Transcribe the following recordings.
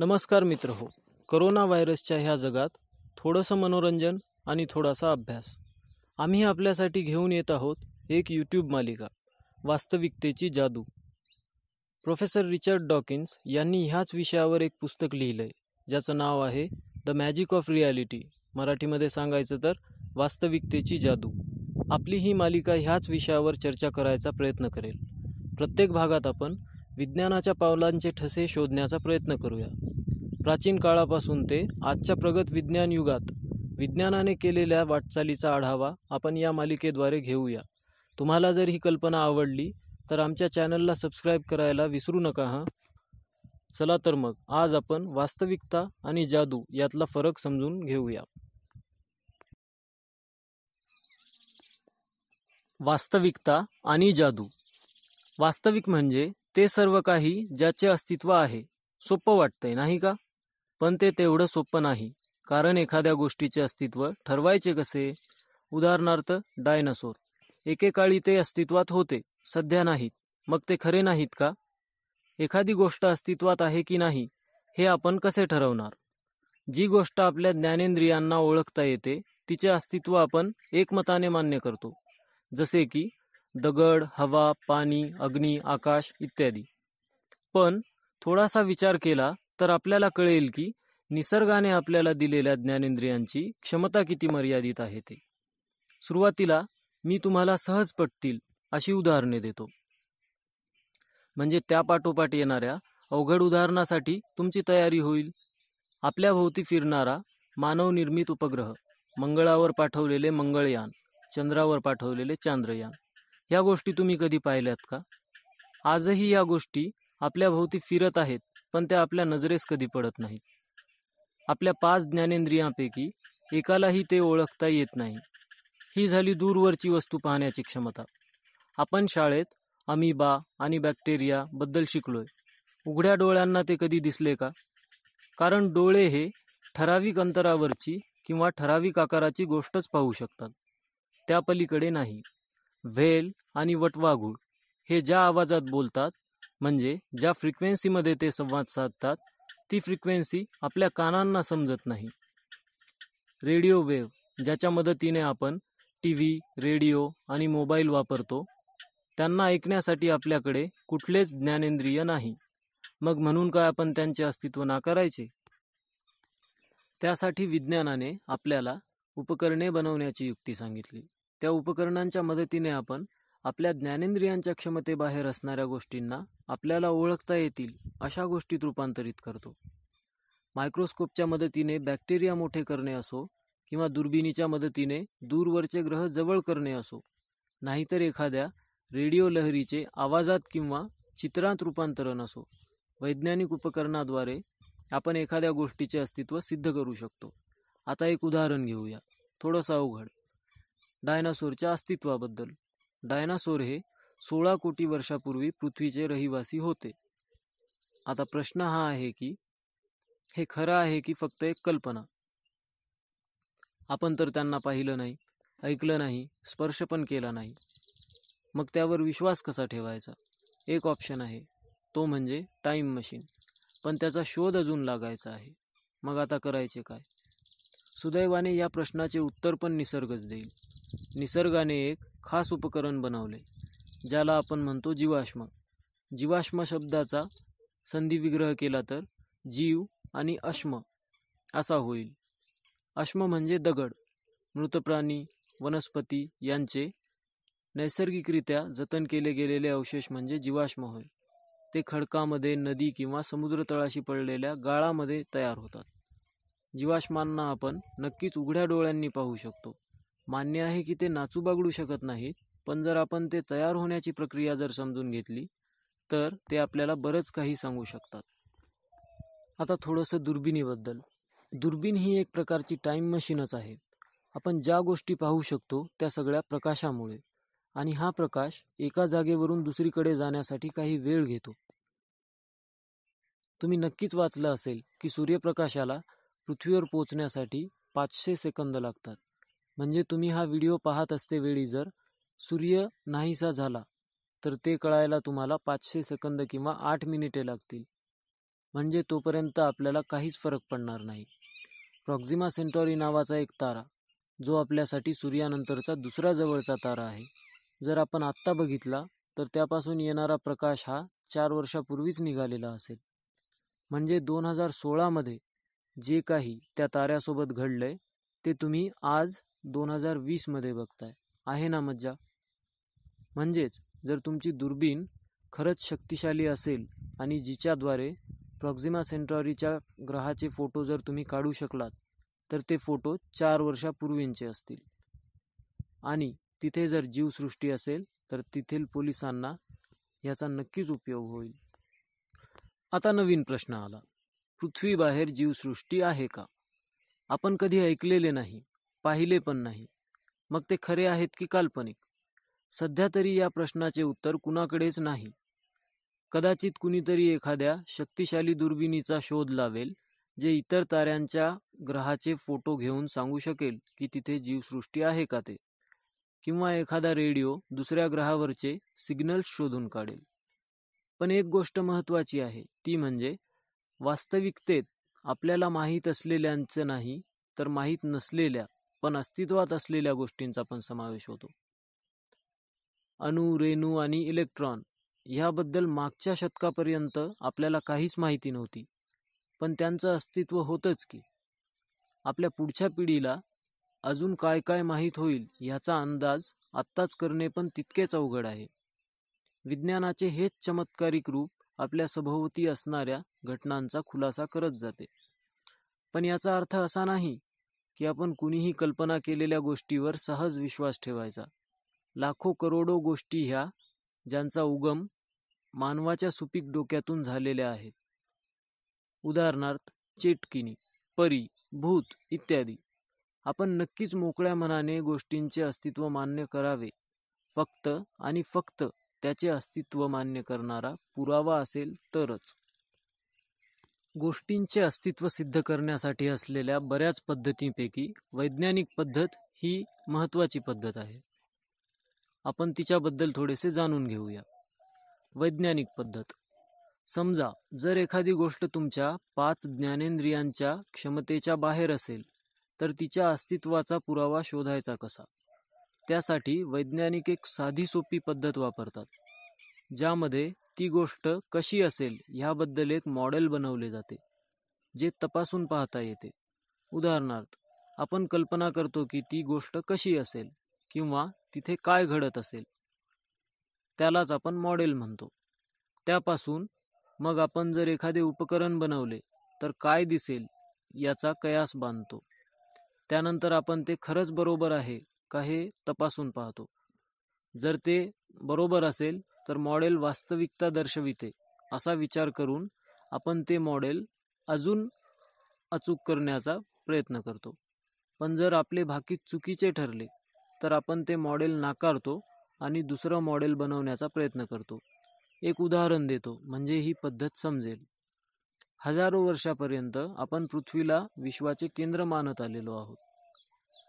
नमस्कार मित्र हो. करोना व्हायरसच्या ह्या जगात थोडंसं मनोरंजन आणि थोडासा अभ्यास. आम्ही आपल्यासाठी घेऊन येत आहोत एक यूट्यूब मालिका वास्तविकतेची जादू. प्रोफेसर रिचर्ड डॉकिन्स यांनी ह्याच विषयावर एक पुस्तक लिहिलं आहे ज्याचं नाव आहे द मॅजिक ऑफ रियालिटी मराठीमध्ये सांगायचं तर वास्तविकतेची जादू. आपली ही मालिका ह्याच विषयावर चर्चा करायचा प्रयत्न करेल. प्रत्येक भागात आपण विज्ञानाच्या पावलांचे ठसे शोधण्याचा प्रयत्न करूया. प्राचीन काळापासून ते आजच्या प्रगत विज्ञान युगात विज्ञानाने केलेल्या वाटचालीचा आढावा आपण या मालिकेद्वारे घेऊया. तुम्हाला जर ही कल्पना आवडली तर आमच्या चॅनलला सबस्क्राईब करायला विसरू नका हां? चला तर मग आज आपण वास्तविकता आणि जादू यातला फरक समजून घेऊया. वास्तविकता आणि जादू. वास्तविक म्हणजे ते सर्व काही ज्याचे अस्तित्व आहे सोपं वाटतंय नाही का? पण ते तेवढं सोपं नाही कारण एखाद्या गोष्टीचे अस्तित्व ठरवायचे कसे? उदाहरणार्थ डायनासोर. एकेकाळी ते अस्तित्वात होते सध्या नाहीत. मग ते खरे नाहीत का? एखादी गोष्ट अस्तित्वात आहे की नाही हे आपण कसे ठरवणार? जी गोष्ट आपल्या ज्ञानेंद्रियांना ओळखता येते तिचे अस्तित्व आपण एकमताने मान्य करतो. जसे की दगड हवा पाणी अग्नी आकाश इत्यादी. पण थोडासा विचार केला तर आपल्याला कळेल की निसर्गाने आपल्याला दिलेल्या ज्ञानेंद्रियांची क्षमता किती मर्यादित आहे ते. सुरुवातीला मी तुम्हाला सहज पटतील अशी उदाहरणे देतो. म्हणजे त्या पाठोपाठ येणाऱ्या अवघड उदाहरणासाठी तुमची तयारी होईल. आपल्या भोवती फिरणारा मानवनिर्मित उपग्रह मंगळावर पाठवलेले मंगळयान चंद्रावर पाठवलेले चांद्रयान या गोष्टी तुम्ही कधी पाहिल्यात का? आजही या गोष्टी आपल्या भोवती फिरत आहेत पण त्या आपल्या नजरेस कधी पडत नाहीत. आपल्या पाच ज्ञानेंद्रियांपैकी एकालाही ते ओळखता येत नाही. ही झाली दूरवरची वस्तू पाहण्याची क्षमता. आपण शाळेत अमिबा आणि बॅक्टेरिया बद्दल शिकलोय. उघड्या डोळ्यांना ते कधी दिसले का? कारण डोळे हे ठराविक अंतरावरची किंवा ठराविक आकाराची गोष्टच पाहू शकतात. त्या पलीकडे नाही. व्हेल आणि वटवाघूळ हे ज्या आवाजात बोलतात म्हणजे ज्या फ्रिक्वेन्सीमध्ये ते संवाद साधतात ती फ्रिक्वेन्सी आपल्या कानांना समजत नाही. रेडिओ वेव्ह ज्याच्या मदतीने आपण टी व्ही रेडिओ आणि मोबाईल वापरतो त्यांना ऐकण्यासाठी आपल्याकडे कुठलेच ज्ञानेंद्रिय नाही. मग म्हणून काय आपण त्यांचे अस्तित्व नाकारायचे? त्यासाठी विज्ञानाने आपल्याला उपकरणे बनवण्याची युक्ती सांगितली. त्या उपकरणांच्या मदतीने आपण आपल्या ज्ञानेंद्रियांच्या क्षमतेबाहेर असणाऱ्या गोष्टींना आपल्याला ओळखता येतील अशा गोष्टीत रूपांतरित करतो. मायक्रोस्कोपच्या मदतीने बॅक्टेरिया मोठे करणे असो किंवा दुर्बिणीच्या मदतीने दूरवरचे ग्रह जवळ करणे असो नाहीतर एखाद्या रेडिओ लहरीचे आवाजात किंवा चित्रात रूपांतरण असो वैज्ञानिक उपकरणाद्वारे आपण एखाद्या गोष्टीचे अस्तित्व सिद्ध करू शकतो. आता एक उदाहरण घेऊया थोडंसं अवघड. डायनासोरच्या अस्तित्वाबद्दल. डायनासोर हे सोळा कोटी वर्षापूर्वी पृथ्वीचे रहिवासी होते. आता प्रश्न हा आहे की हे खरं आहे की फक्त एक कल्पना? आपण तर त्यांना पाहिलं नाही ऐकलं नाही स्पर्श पण केला नाही. मग त्यावर विश्वास कसा ठेवायचा? एक ऑप्शन आहे तो म्हणजे टाईम मशीन पण त्याचा शोध अजून लागायचा आहे. मग आता करायचे काय? सुदैवाने या प्रश्नाचे उत्तर पण निसर्गच देईल. निसर्गाने एक खास उपकरण बनवले ज्याला आपण म्हणतो जीवाश्म. जीवाश्म शब्दाचा संधी विग्रह केला तर जीव आणि अश्म असा होईल. अश्म म्हणजे दगड मृत प्राणी वनस्पती यांचे नैसर्गिकरित्या जतन केले गेलेले अवशेष म्हणजे जीवाश्म होय. ते खडकामध्ये नदी किंवा समुद्र तळाशी पडलेल्या गाळामध्ये तयार होतात. जीवाश्मांना आपण नक्कीच उघड्या डोळ्यांनी पाहू शकतो. मान्य आहे की ते नाचू बागडू शकत नाहीत पण जर आपण ते तयार होण्याची प्रक्रिया जर समजून घेतली तर ते आपल्याला बरंच काही सांगू शकतात. आता थोडंसं दुर्बिणीबद्दल. दुर्बीण ही एक प्रकारची टाईम मशीनच आहे. आपण ज्या गोष्टी पाहू शकतो त्या सगळ्या प्रकाशामुळे. आणि हा प्रकाश एका जागेवरून दुसरीकडे जाण्यासाठी काही वेळ घेतो. तुम्ही नक्कीच वाचलं असेल की सूर्यप्रकाशाला पृथ्वीवर पोचण्यासाठी पाचशे सेकंद लागतात. म्हणजे तुम्ही हा व्हिडिओ पाहत असते वेळी जर सूर्य नाहीसा झाला तर ते कळायला तुम्हाला पाचशे सेकंद किंवा आठ मिनिटे लागतील. म्हणजे तोपर्यंत आपल्याला काहीच फरक पडणार नाही. प्रॉक्झिमा सेंटॉरी नावाचा एक तारा जो आपल्यासाठी सूर्यानंतरचा दुसरा जवळचा तारा आहे. जर आपण आत्ता बघितला तर त्यापासून येणारा प्रकाश हा चार वर्षापूर्वीच निघालेला असेल. म्हणजे दोन हजार सोळामध्ये जे काही त्या ताऱ्यासोबत घडलंय ते तुम्ही आज दोन हजार वीसमध्ये बघताय. आहे ना मज्जा? म्हणजेच जर तुमची दुर्बीण खरंच शक्तिशाली असेल आणि जिच्याद्वारे प्रॉक्झिमा सेंट्रॉरीच्या ग्रहाचे फोटो जर तुम्ही काढू शकलात तर ते फोटो चार वर्षापूर्वींचे असतील. आणि तिथे जर जीवसृष्टी असेल तर तेथील पोलिसांना याचा नक्कीच उपयोग होईल. आता नवीन प्रश्न आला. पृथ्वीबाहेर जीवसृष्टी आहे का? आपण कधी ऐकलेले नाही. पाहिले पण नाही. मग ते खरे आहेत की काल्पनिक? सध्या तरी या प्रश्नाचे उत्तर कुणाकडेच नाही. कदाचित कुणीतरी एखाद्या शक्तिशाली दुर्बिणीचा शोध लावेल जे इतर ताऱ्यांच्या ग्रहाचे फोटो घेऊन सांगू शकेल की तिथे जीवसृष्टी आहे का ते? किंवा एखादा रेडिओ दुसऱ्या ग्रहावरचे सिग्नल्स शोधून काढेल. पण एक गोष्ट महत्त्वाची आहे ती म्हणजे वास्तविकतेत आपल्याला माहीत असलेल्यांचं नाही तर माहीत नसलेल्या पण अस्तित्वात असलेल्या गोष्टींचा पण समावेश होतो. अणू रेणू आणि इलेक्ट्रॉन ह्याबद्दल मागच्या शतकापर्यंत आपल्याला काहीच माहिती नव्हती. पण त्यांचं अस्तित्व होतंच की. आपल्या पुढच्या पिढीला अजून काय काय माहीत होईल ह्याचा अंदाज आत्ताच करणे पण तितकेच अवघड आहे. विज्ञानाचे हेच चमत्कारिक रूप आपल्या सभोवती असणाऱ्या घटनांचा खुलासा करत जाते. पण याचा अर्थ असा नाही की आपण कुणीही कल्पना केलेल्या गोष्टीवर सहज विश्वास ठेवायचा. लाखो करोडो गोष्टी ह्या ज्यांचा उगम मानवाच्या सुपीक डोक्यातून झालेल्या आहेत. उदाहरणार्थ चेटकिनी परी भूत इत्यादी. आपण नक्कीच मोकळ्या मनाने गोष्टींचे अस्तित्व मान्य करावे. फक्त आणि फक्त त्याचे अस्तित्व मान्य करणारा पुरावा असेल तरच. गोष्टींचे अस्तित्व सिद्ध करण्यासाठी असलेल्या बऱ्याच पद्धतींपैकी वैज्ञानिक पद्धत ही महत्त्वाची पद्धत आहे. आपण तिच्याबद्दल थोडेसे जाणून घेऊया. वैज्ञानिक पद्धत. समजा जर एखादी गोष्ट तुमच्या पाच ज्ञानेंद्रियांच्या क्षमतेच्या बाहेर असेल तर तिच्या अस्तित्वाचा पुरावा शोधायचा कसा? त्यासाठी वैज्ञानिक एक साधी सोपी पद्धत वापरतात ज्यामध्ये ती गोष्ट कशी असेल ह्याबद्दल एक मॉडेल बनवले जाते जे तपासून पाहता येते. उदाहरणार्थ आपण कल्पना करतो की ती गोष्ट कशी असेल किंवा तिथे काय घडत असेल. त्यालाच आपण मॉडेल म्हणतो. त्यापासून मग आपण जर एखादे उपकरण बनवले तर काय दिसेल याचा कयास बांधतो. त्यानंतर आपण ते खरंच बरोबर आहे का हे तपासून पाहतो. जर ते बरोबर असेल तर मॉडेल वास्तविकता दर्शविते असा विचार करून आपण ते मॉडेल अजून अचूक करण्याचा प्रयत्न करतो. पण जर आपले भाकीत चुकीचे ठरले तर आपण ते मॉडेल नाकारतो आणि दुसरं मॉडेल बनवण्याचा प्रयत्न करतो. एक उदाहरण देतो म्हणजे ही पद्धत समजेल. हजारो वर्षापर्यंत आपण पृथ्वीला विश्वाचे केंद्र मानत आलेलो आहोत.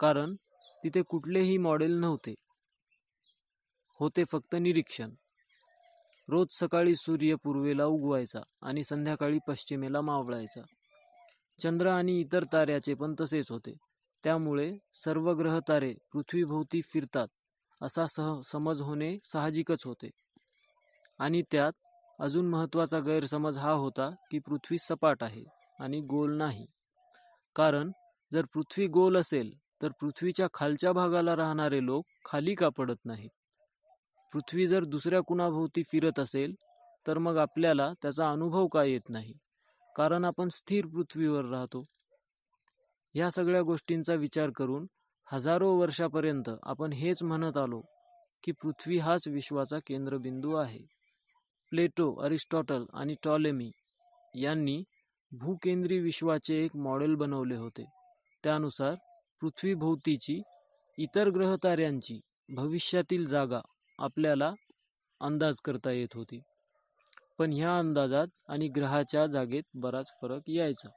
कारण तिथे कुठलेही मॉडेल नव्हते. होते फक्त निरीक्षण. रोज सकाळी सूर्य पूर्वेला उगवायचा आणि संध्याकाळी पश्चिमेला मावळायचा. चंद्र आणि इतर ताऱ्याचे पण तसेच होते. त्यामुळे सर्व ग्रह तारे पृथ्वीभोवती फिरतात असा सह समज होणे साहजिकच होते. आणि त्यात अजून महत्त्वाचा गैरसमज हा होता की पृथ्वी सपाट आहे आणि गोल नाही. कारण जर पृथ्वी गोल असेल तर पृथ्वीच्या खालच्या भागाला राहणारे लोक खाली का पडत नाहीत? पृथ्वी जर दुसऱ्या कुणाभोवती फिरत असेल तर मग आपल्याला त्याचा अनुभव का येत नाही? कारण आपण स्थिर पृथ्वीवर राहतो. ह्या सगळ्या गोष्टींचा विचार करून हजारो वर्षापर्यंत आपण हेच म्हणत आलो की पृथ्वी हाच विश्वाचा केंद्रबिंदू आहे. प्लेटो अरिस्टॉटल आणि टॉलेमी यांनी भूकेंद्री विश्वाचे एक मॉडेल बनवले होते. त्यानुसार पृथ्वीभोवतीची इतर ग्रहताऱ्यांची भविष्यातील जागा आपल्याला अंदाज करता येत होती. पण ह्या अंदाजात आणि ग्रहाच्या जागेत बराच फरक यायचा.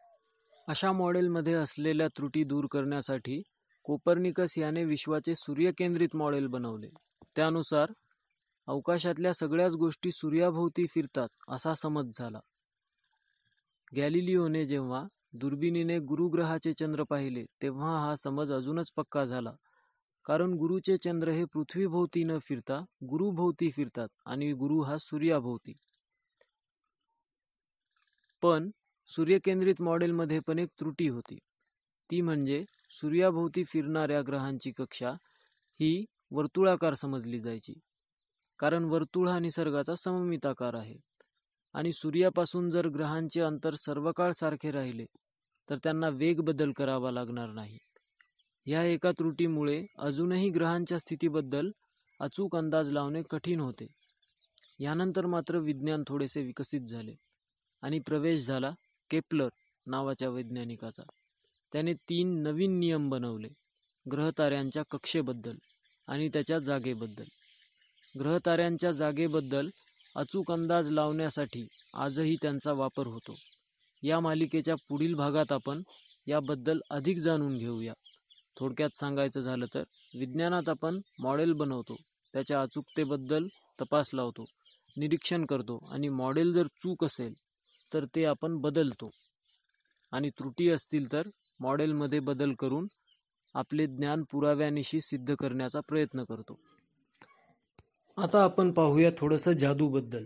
अशा मॉडेलमध्ये असलेल्या त्रुटी दूर करण्यासाठी कोपर्निकस याने विश्वाचे सूर्यकेंद्रित मॉडेल बनवले. त्यानुसार अवकाशातल्या सगळ्याच गोष्टी सूर्याभोवती फिरतात असा समज झाला. गॅलिलिओने जेव्हा दुर्बिणीने गुरुग्रहाचे चंद्र पाहिले तेव्हा हा समज अजूनच पक्का झाला. कारण गुरुचे चंद्र हे पृथ्वीभोवती न फिरता गुरुभोवती फिरतात आणि गुरु हा सूर्याभोवती. पण सूर्यकेंद्रित मॉडेलमध्ये पण एक त्रुटी होती. ती म्हणजे सूर्याभोवती फिरणाऱ्या ग्रहांची कक्षा ही वर्तुळाकार समजली जायची. कारण वर्तुळ हा निसर्गाचा सममिताकार आहे. आणि सूर्यापासून जर ग्रहांचे अंतर सर्व काळ सारखे राहिले तर त्यांना वेग बदल करावा लागणार नाही. ह्या एका त्रुटीमुळे अजूनही ग्रहांच्या स्थितीबद्दल अचूक अंदाज लावणे कठीण होते. यानंतर मात्र विज्ञान थोडेसे विकसित झाले आणि प्रवेश झाला केपलर नावाच्या वैज्ञानिकाचा. त्याने तीन नवीन नियम बनवले ग्रहताऱ्यांच्या कक्षेबद्दल आणि त्याच्या जागेबद्दल. ग्रहताऱ्यांच्या जागेबद्दल अचूक अंदाज लावण्यासाठी आजही त्यांचा वापर होतो. या मालिकेच्या पुढील भागात आपण याबद्दल अधिक जाणून घेऊया. थोडक्यात सांगायचं झालं तर विज्ञानात आपण मॉडेल बनवतो त्याच्या अचूकतेबद्दल तपास लावतो निरीक्षण करतो आणि मॉडेल जर चूक असेल तर ते आपण बदलतो. आणि त्रुटी असतील तर मॉडेलमध्ये बदल करून आपले ज्ञान पुराव्यानिशी सिद्ध करण्याचा प्रयत्न करतो. आता आपण पाहूया थोडंसं जादूबद्दल.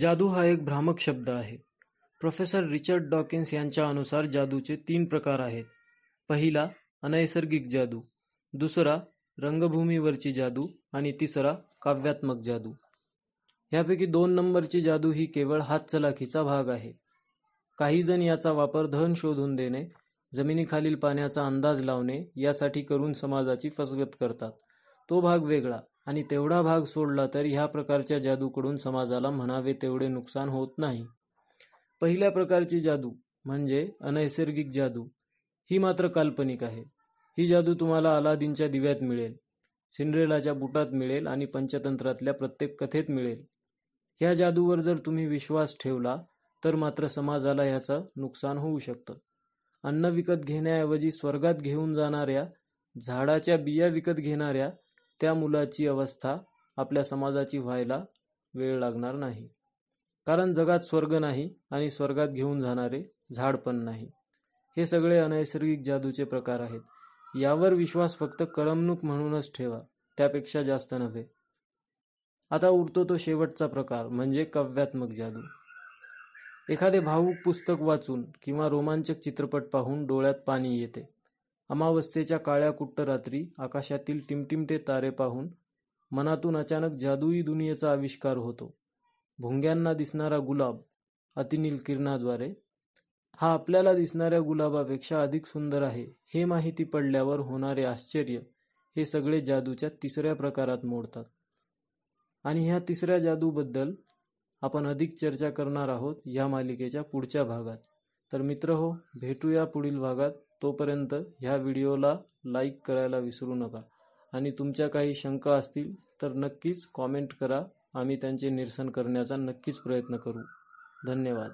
जादू हा एक भ्रामक शब्द आहे. प्रोफेसर रिचर्ड डॉकिन्स यांच्या अनुसार जादूचे तीन प्रकार आहेत. पहिला अनैसर्गिक जादू. दुसरा रंगभूमीवरची जादू. आणि तिसरा काव्यात्मक जादू. ह्यापैकी दोन नंबरची जादू ही केवळ हातचलाखीचा भाग आहे. काही जण याचा वापर धन शोधून देणे जमिनीखालील पाण्याचा अंदाज लावणे यासाठी करून समाजाची फसगत करतात. तो भाग वेगळा आणि तेवढा भाग सोडला तर ह्या प्रकारच्या जादूकडून समाजाला म्हणावे तेवढे नुकसान होत नाही. पहिल्या प्रकारची जादू म्हणजे अनैसर्गिक जादू. ही मात्र काल्पनिक आहे. ही जादू तुम्हाला अलादीनच्या दिव्यात मिळेल सिंड्रेलाच्या बुटात मिळेल आणि पंचतंत्रातल्या प्रत्येक कथेत मिळेल. ह्या जादूवर जर तुम्ही विश्वास ठेवला तर मात्र समाजाला ह्याचं नुकसान होऊ शकतं. अन्न विकत घेण्याऐवजी स्वर्गात घेऊन जाणाऱ्या झाडाच्या बिया विकत घेणाऱ्या त्या मुलाची अवस्था आपल्या समाजाची व्हायला वेळ लागणार नाही. कारण जगात स्वर्ग नाही आणि स्वर्गात घेऊन जाणारे झाड पण नाही. हे सगळे अनैसर्गिक जादूचे प्रकार आहेत. यावर विश्वास फक्त करमणूक म्हणूनच ठेवा त्यापेक्षा जास्त नव्हे. आता उरतो तो शेवटचा प्रकार म्हणजे काव्यात्मक जादू. एखादे भावूक पुस्तक वाचून किंवा रोमांचक चित्रपट पाहून डोळ्यात पाणी येते. अमावस्येच्या काळ्या कुट्ट रात्री आकाशातील टिमटिमते तारे पाहून मनातून अचानक जादुई दुनियेचा आविष्कार होतो. भुंग्यांना दिसणारा गुलाब अतिनील किरणाद्वारे हा आपल्याला दिसणाऱ्या गुलाबापेक्षा अधिक सुंदर आहे हे माहिती पडल्यावर होणारे आश्चर्य हे सगळे जादूच्या तिसऱ्या प्रकारात मोडतात. आणि ह्या तिसऱ्या जादूबद्दल आपण अधिक चर्चा करणार आहोत या मालिकेच्या पुढच्या भागात. तर मित्र हो भेटूया पुढील भागात. तोपर्यंत ह्या व्हिडिओला लाईक करायला विसरू नका. आणि तुमच्या काही शंका असतील तर नक्कीच कॉमेंट करा. आम्ही त्यांचे निरसन करण्याचा नक्कीच प्रयत्न करू. धन्यवाद.